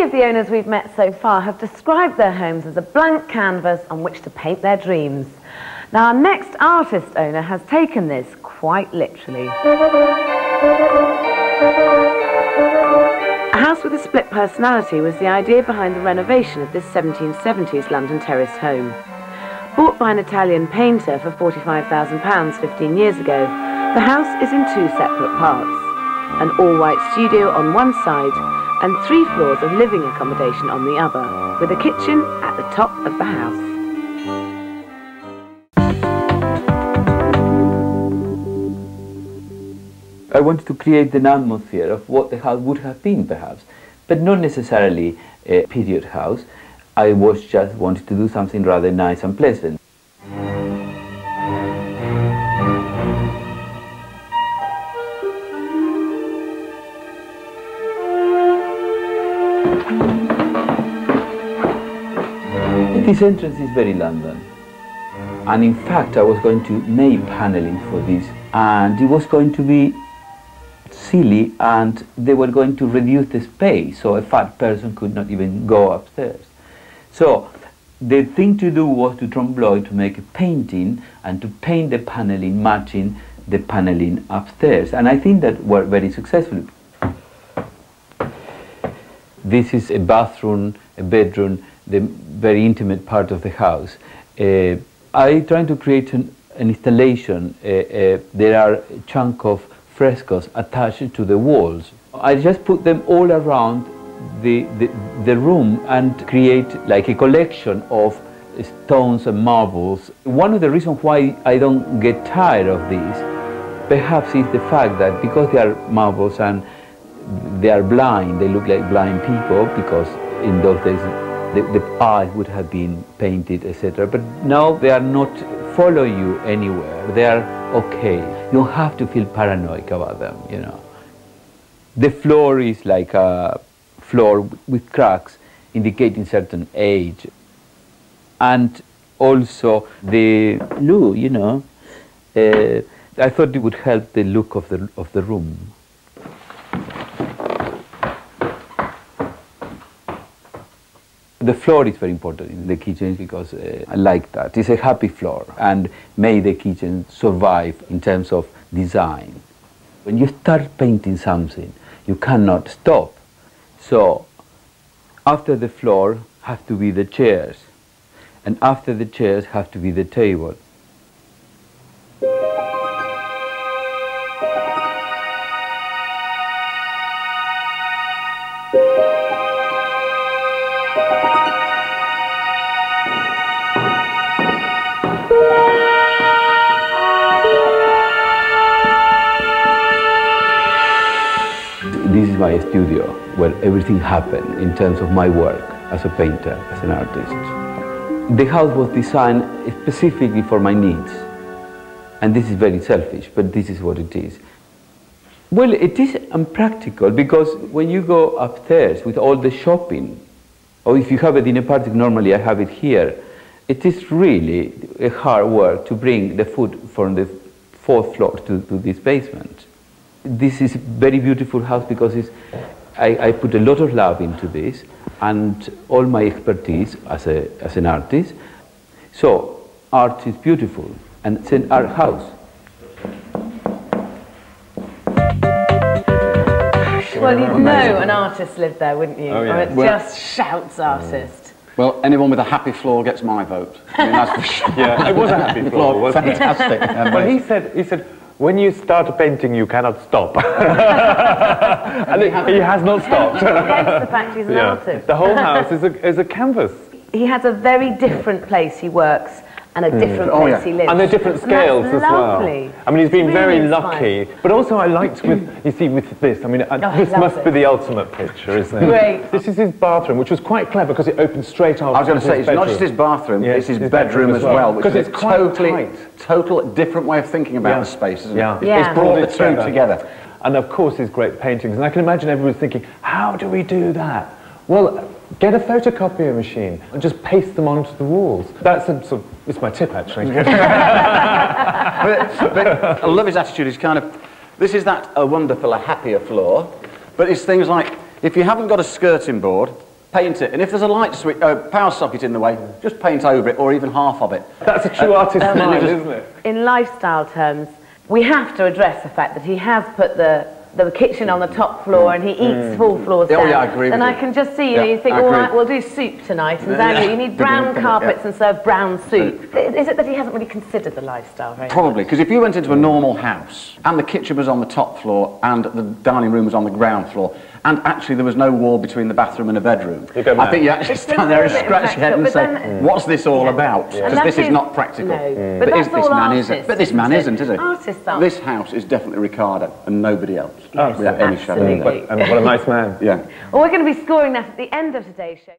Of the owners we've met so far have described their homes as a blank canvas on which to paint their dreams. Now, our next artist owner has taken this quite literally. A house with a split personality was the idea behind the renovation of this 1770s London terrace home. Bought by an Italian painter for £45,000 15 years ago, the house is in two separate parts. An all-white studio on one side and three floors of living accommodation on the other, with a kitchen at the top of the house. I wanted to create an atmosphere of what the house would have been perhaps, but not necessarily a period house. I was just wanted to do something rather nice and pleasant. This entrance is very London. And in fact, I was going to make paneling for this, and it was going to be silly, and they were going to reduce the space, so a fat person could not even go upstairs. So the thing to do was to trompe-l'oeil to make a painting and to paint the paneling matching the paneling upstairs. And I think that worked very successfully. This is a bathroom, a bedroom, the very intimate part of the house. Uh, I trying to create an, an installation. Uh, uh, there are a chunk of frescoes attached to the walls. I just put them all around the, the, the room and create like a collection of stones and marbles. One of the reasons why I don't get tired of these perhaps is the fact that because they are marbles and they are blind, they look like blind people because in those days the, the eye would have been painted, etc. But now they are not follow you anywhere. They are okay. You don't have to feel paranoid about them, you know. The floor is like a floor with cracks indicating certain age. And also the blue, you know, uh, I thought it would help the look of the, of the room. The floor is very important in the kitchen because uh, I like that. It's a happy floor and made the kitchen survive in terms of design. When you start painting something, you cannot stop. So after the floor have to be the chairs and after the chairs have to be the table. My studio where everything happened in terms of my work as a painter, as an artist. The house was designed specifically for my needs. And this is very selfish, but this is what it is. Well, it is impractical because when you go upstairs with all the shopping, or if you have a dinner party, normally I have it here, it is really a hard work to bring the food from the fourth floor to, to this basement. This is a very beautiful house because I, I, put a lot of love into this and all my expertise as, a, as an artist. So art is beautiful and it's an art house. Well, you'd know an artist lived there, wouldn't you? Oh, yeah. Or it Well- just shouts artist. Well, anyone with a happy floor gets my vote. I mean, that's for sure. Yeah, it was a happy floor. Fantastic. Well, he said, he said, when you start painting, you cannot stop. and it- he has not stopped. The fact he's an yeah. artist. The whole house is a, is a canvas. He has a very different place he works and a different Oh, place yeah. he lives. And they're different And that's scales as lovely. well. I mean, he's been It's very really lucky. But also, I liked with, you see, with this, I mean, uh, Oh, this love must be the ultimate picture, isn't it? Great. This is his bathroom, which was quite clever because it opened straight off. I was going to say, it's not just his bathroom, Yeah, it's his, bedroom, as well, which 'Cause is it's a quite totally, tight. total different way of thinking about Yeah. the space, isn't Yeah. it? Yeah. It's brought the it two together. And of course, his great paintings. And I can imagine everyone thinking, how do we do that? Well, get a photocopier machine and just paste them onto the walls. That's a sort of, it's my tip, actually. but, but I love his attitude. He's kind of, this is that a wonderful, a happier floor, but it's things like, if you haven't got a skirting board, paint it. And if there's a light switch, uh, power socket in the way, just paint over it or even half of it. That's a true artist's um, mind, isn't it? In lifestyle terms, we have to address the fact that he has put the the kitchen on the top floor and he eats full floors Oh, down. yeah, I agree And with I you. can just see, you Yeah, know, you think, I all agree. right, we'll do soup tonight. And Yeah, yeah. you need brown Yeah. carpets and serve brown soup. Is it that he hasn't really considered the lifestyle very? Probably, because if you went into a normal house and the kitchen was on the top floor and the dining room was on the ground floor, and actually there was no wall between the bathroom and a bedroom, I think you actually It's stand there and still a bit scratch your head and say, but then- what's this all Yeah. about? Because that this is is- not practical. no. Mm. But, But is, this man artists, isn't. But this man isn't isn't, it? is he? Artists aren't. This house is definitely Ricardo and nobody else. Oh, without any shadow of absolutely. doubt. And what a nice man. Yeah. Well, we're going to be scoring that at the end of today's show.